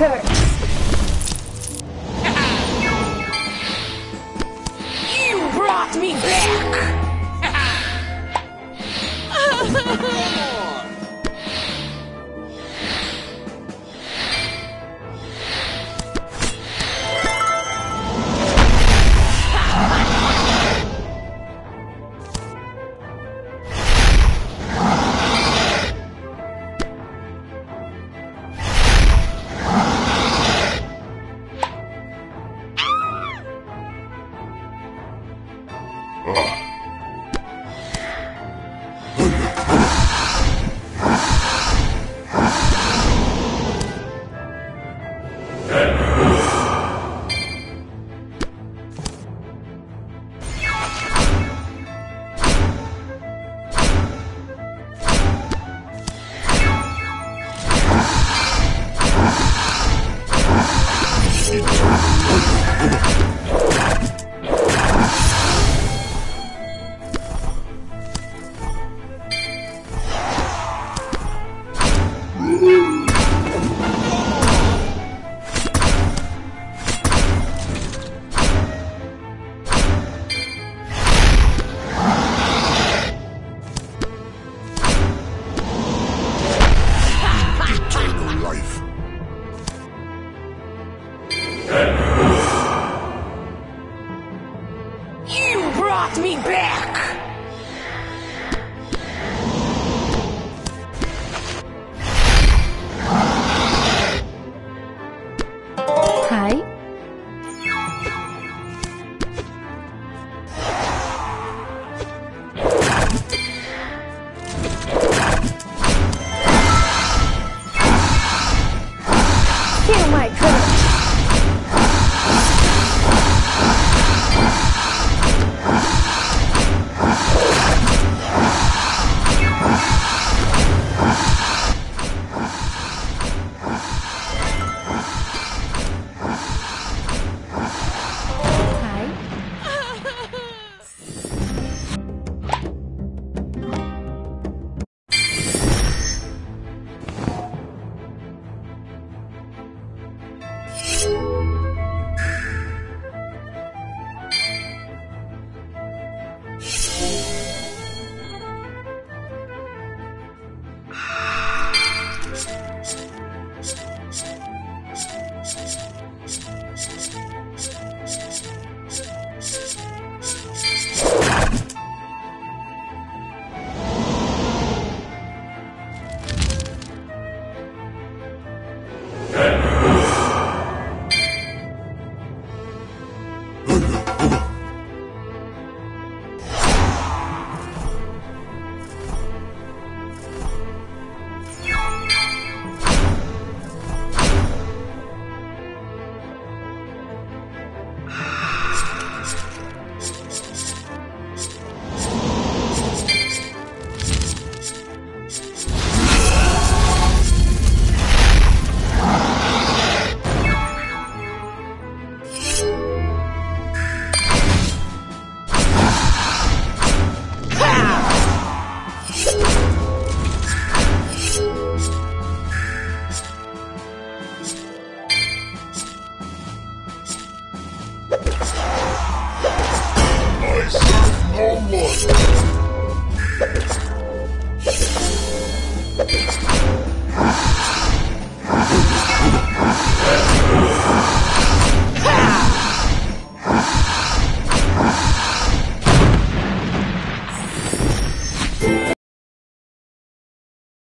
You brought me back! One.